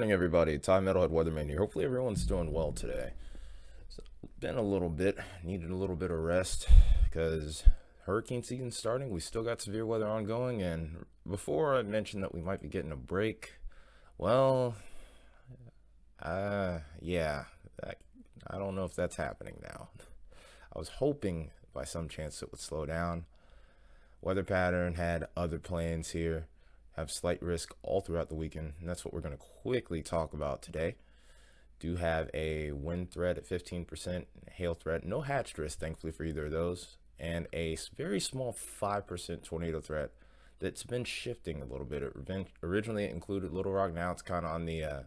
morning, everybody. Tai Metalhead Weatherman here. Hopefully, everyone's doing well today. So, been a little bit, needed a little bit of rest because hurricane season starting. We still got severe weather ongoing, and before I mentioned that we might be getting a break, well, uh, yeah, I, I don't know if that's happening now. I was hoping by some chance it would slow down. Weather pattern had other plans here have slight risk all throughout the weekend, and that's what we're going to quickly talk about today. Do have a wind threat at 15%, hail threat, no hatched risk, thankfully, for either of those, and a very small 5% tornado threat that's been shifting a little bit. It originally it included Little Rock, now it's kind of on the uh,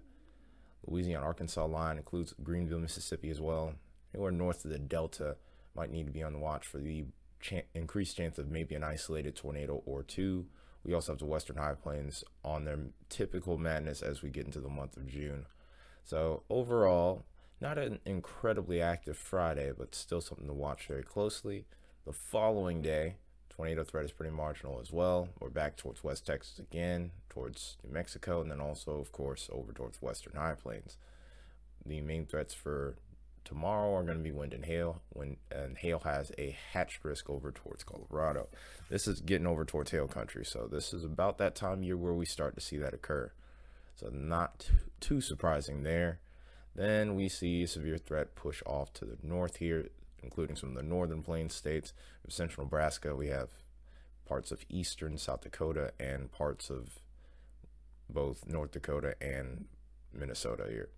Louisiana Arkansas line, includes Greenville, Mississippi as well. Anywhere north of the Delta might need to be on the watch for the ch- increased chance of maybe an isolated tornado or two. We also have the Western High Plains on their typical madness as we get into the month of June. So overall, not an incredibly active Friday, but still something to watch very closely. The following day, tornado threat is pretty marginal as well. We're back towards West Texas again, towards New Mexico, and then also, of course, over towards Western High Plains. The main threats for tomorrow are going to be wind and hail when and hail has a hatched risk over towards colorado. This is getting over towards hail country so this is about that time year where we start to see that occur. So not too surprising there. Then we see severe threat push off to the north here including some of the northern plains states. Of central nebraska we have parts of eastern south dakota and parts of both north dakota and minnesota here.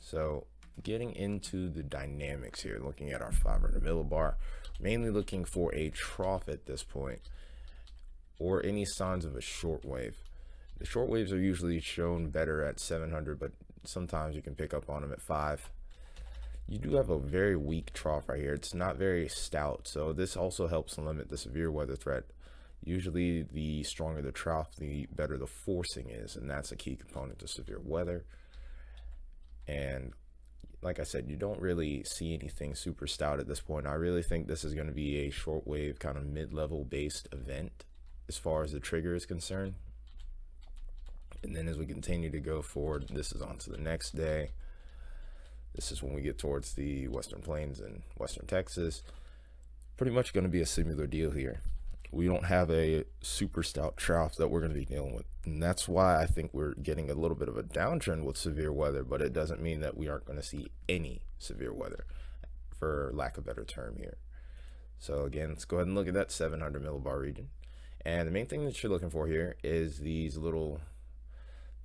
So getting into the dynamics here, looking at our 500 millibar, mainly looking for a trough at this point or any signs of a short wave. The short waves are usually shown better at 700, but sometimes you can pick up on them at 5. You do have a very weak trough right here. It's not very stout, so this also helps limit the severe weather threat. Usually, the stronger the trough, the better the forcing is, and that's a key component to severe weather. And like I said, you don't really see anything super stout at this point. I really think this is going to be a shortwave kind of mid-level based event as far as the trigger is concerned. And then as we continue to go forward, this is on to the next day. This is when we get towards the Western Plains and Western Texas. Pretty much going to be a similar deal here we don't have a super stout trough that we're going to be dealing with. And that's why I think we're getting a little bit of a downtrend with severe weather, but it doesn't mean that we aren't going to see any severe weather, for lack of a better term here. So again, let's go ahead and look at that 700 millibar region. And the main thing that you're looking for here is these little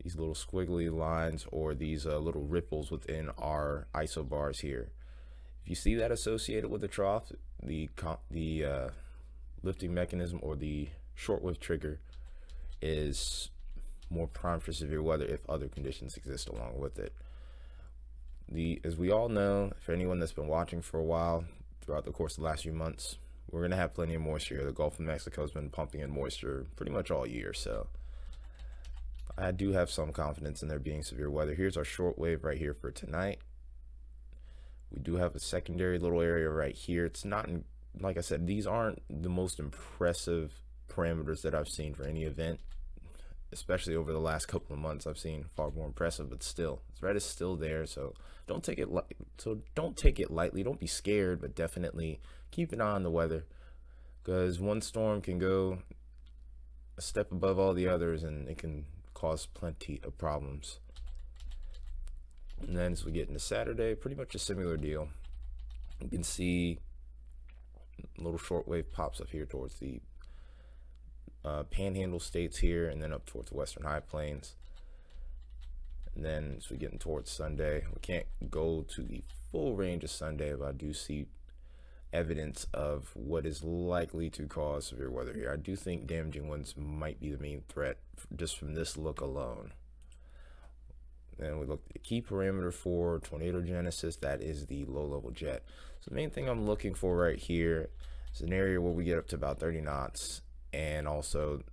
these little squiggly lines or these uh, little ripples within our isobars here. If you see that associated with the trough, the the uh, lifting mechanism or the short shortwave trigger is more prime for severe weather if other conditions exist along with it. The as we all know, for anyone that's been watching for a while throughout the course of the last few months, we're gonna have plenty of moisture. The Gulf of Mexico has been pumping in moisture pretty much all year, so I do have some confidence in there being severe weather. Here's our short wave right here for tonight. We do have a secondary little area right here. It's not in like I said, these aren't the most impressive parameters that I've seen for any event, especially over the last couple of months. I've seen far more impressive, but still, threat is still there. So don't take it so don't take it lightly. Don't be scared, but definitely keep an eye on the weather, because one storm can go a step above all the others, and it can cause plenty of problems. And then as we get into Saturday, pretty much a similar deal. You can see little shortwave pops up here towards the uh, panhandle states here and then up towards the western high plains. And then as we get towards sunday we can't go to the full range of sunday but i do see evidence of what is likely to cause severe weather here. I do think damaging winds might be the main threat just from this look alone. Then we look at the key parameter for tornado genesis that is the low level jet. So the main thing I'm looking for right here is an area where we get up to about 30 knots and also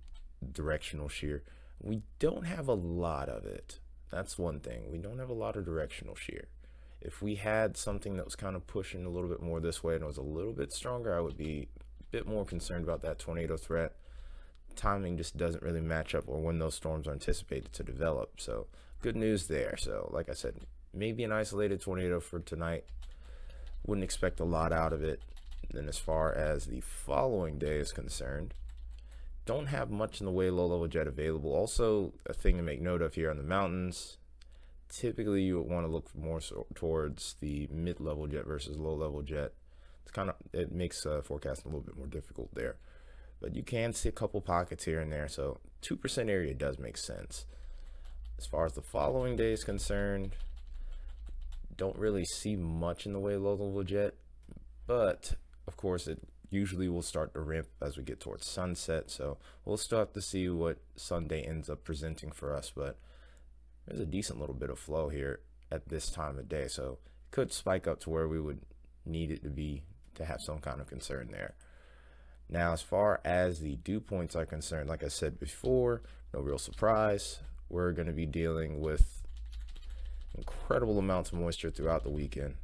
directional shear. We don't have a lot of it. That's one thing. We don't have a lot of directional shear. If we had something that was kind of pushing a little bit more this way and was a little bit stronger, I would be a bit more concerned about that tornado threat. Timing just doesn't really match up or when those storms are anticipated to develop. So good news there. So, like I said, maybe an isolated tornado for tonight. Wouldn't expect a lot out of it. Then, as far as the following day is concerned, don't have much in the way low level jet available. Also, a thing to make note of here on the mountains. Typically, you want to look more so towards the mid level jet versus low level jet. It's kind of it makes uh, forecasting a little bit more difficult there, but you can see a couple pockets here and there. So, two percent area does make sense. As far as the following day is concerned, don't really see much in the way low level jet, but of course it usually will start to ramp as we get towards sunset. So we'll still have to see what Sunday ends up presenting for us, but there's a decent little bit of flow here at this time of day. So it could spike up to where we would need it to be to have some kind of concern there. Now, as far as the dew points are concerned, like I said before, no real surprise we're going to be dealing with incredible amounts of moisture throughout the weekend.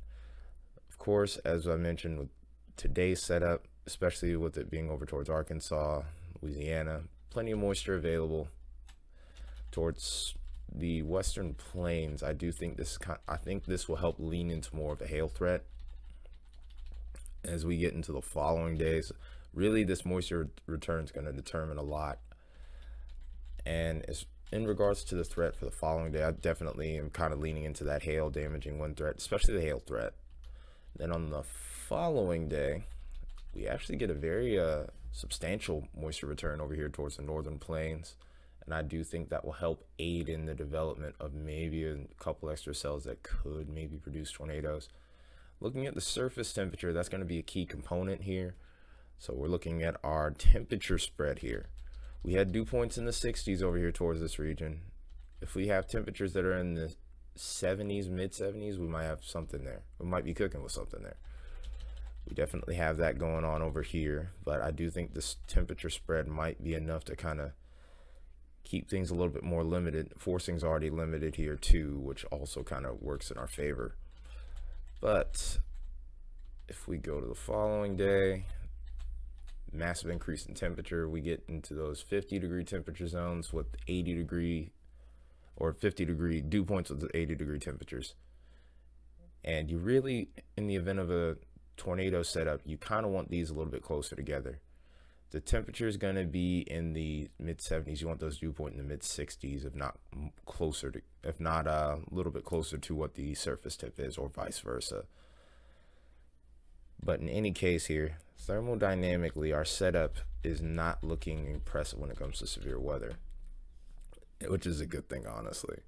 Of course, as I mentioned with today's setup, especially with it being over towards Arkansas, Louisiana, plenty of moisture available towards the western plains. I do think this I think this will help lean into more of a hail threat as we get into the following days. Really, this moisture return is going to determine a lot. And as in regards to the threat for the following day, I definitely am kind of leaning into that hail damaging wind threat, especially the hail threat. Then on the following day, we actually get a very uh, substantial moisture return over here towards the northern plains. And I do think that will help aid in the development of maybe a couple extra cells that could maybe produce tornadoes. Looking at the surface temperature, that's going to be a key component here. So we're looking at our temperature spread here. We had dew points in the 60s over here towards this region. If we have temperatures that are in the 70s, mid 70s, we might have something there. We might be cooking with something there. We definitely have that going on over here, but I do think this temperature spread might be enough to kind of keep things a little bit more limited. Forcing's already limited here too, which also kind of works in our favor. But if we go to the following day, massive increase in temperature. We get into those 50 degree temperature zones with 80 degree or 50 degree dew points with 80 degree temperatures. And you really, in the event of a tornado setup, you kind of want these a little bit closer together. The temperature is going to be in the mid 70s. You want those dew point in the mid 60s, if not closer to, if not uh, a little bit closer to what the surface tip is, or vice versa. But in any case here, thermodynamically, our setup is not looking impressive when it comes to severe weather, which is a good thing, honestly.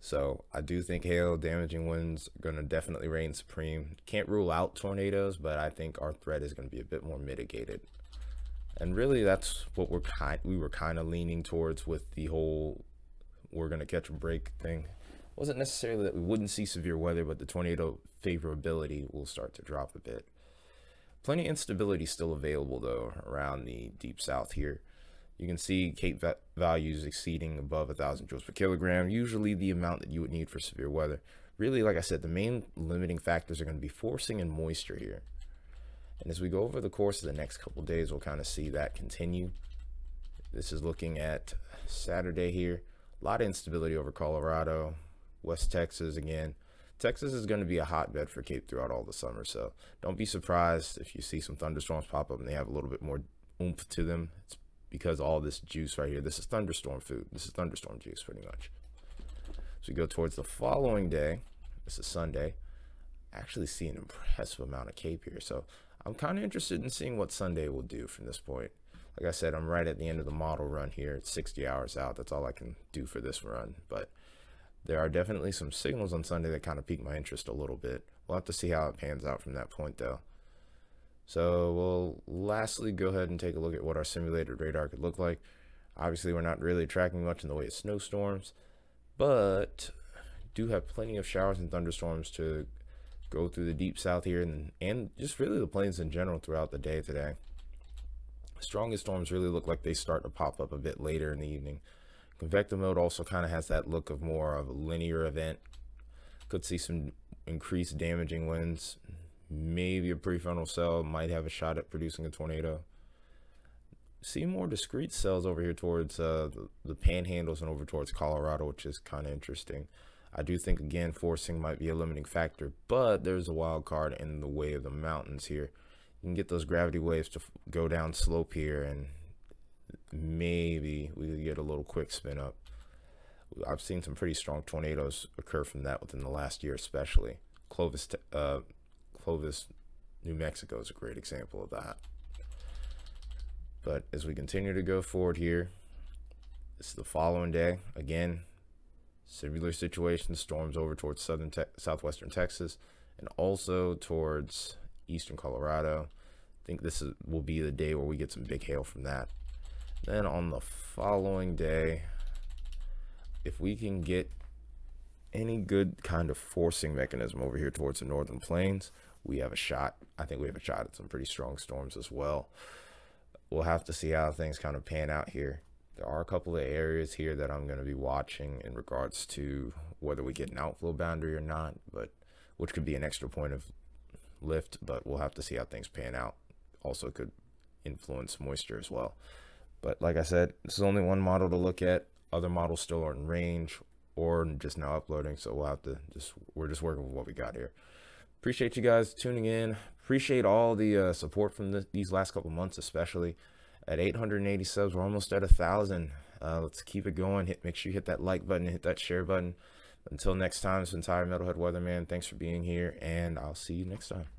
So I do think hail, damaging winds are going to definitely reign supreme. Can't rule out tornadoes, but I think our threat is going to be a bit more mitigated. And really, that's what we're kind we were kind of leaning towards with the whole we're going to catch a break thing. It wasn't necessarily that we wouldn't see severe weather, but the tornado favorability will start to drop a bit. Plenty of instability still available though around the deep south here. You can see CAPE values exceeding above 1,000 joules per kilogram, usually the amount that you would need for severe weather. Really, like I said, the main limiting factors are going to be forcing and moisture here. And as we go over the course of the next couple days, we'll kind of see that continue. This is looking at Saturday here. A lot of instability over Colorado, West Texas again. Texas is going to be a hotbed for CAPE throughout all the summer, so don't be surprised if you see some thunderstorms pop up and they have a little bit more oomph to them. It's because all this juice right here, this is thunderstorm food. This is thunderstorm juice pretty much. So we go towards the following day. This is Sunday. Actually see an impressive amount of CAPE here, so I'm kind of interested in seeing what Sunday will do from this point. Like I said, I'm right at the end of the model run here. It's 60 hours out. That's all I can do for this run, but there are definitely some signals on Sunday that kind of pique my interest a little bit. We'll have to see how it pans out from that point, though. So we'll lastly go ahead and take a look at what our simulated radar could look like. Obviously, we're not really tracking much in the way of snowstorms, but do have plenty of showers and thunderstorms to go through the deep south here and, and just really the plains in general throughout the day today. Strongest storms really look like they start to pop up a bit later in the evening. Convective mode also kind of has that look of more of a linear event. Could see some increased damaging winds. Maybe a prefrontal cell might have a shot at producing a tornado. see more discrete cells over here towards uh, the, the panhandles and over towards Colorado, which is kind of interesting. I do think again forcing might be a limiting factor, but there's a wild card in the way of the mountains here. You can get those gravity waves to go down slope here, and maybe we could get a little quick spin up. I've seen some pretty strong tornadoes occur from that within the last year, especially Clovis, uh, Clovis, New Mexico is a great example of that. But as we continue to go forward here, it's the following day. Again, similar situation, storms over towards southern te southwestern Texas and also towards eastern Colorado. I think this is, will be the day where we get some big hail from that. Then on the following day, if we can get any good kind of forcing mechanism over here towards the northern plains, we have a shot. I think we have a shot at some pretty strong storms as well we'll have to see how things kind of pan out here. There are a couple of areas here that I'm going to be watching in regards to whether we get an outflow boundary or not, but which could be an extra point of lift, but we'll have to see how things pan out. Also could influence moisture as well. But like I said, this is only one model to look at. Other models still are in range or just now uploading, so we'll have to just we're just working with what we got here. Appreciate you guys tuning in. Appreciate all the uh, support from the, these last couple months, especially at 880 subs. We're almost at a thousand. Uh, let's keep it going. Hit, make sure you hit that like button, and hit that share button. Until next time, it's Tyler Metalhead Weatherman. Thanks for being here, and I'll see you next time.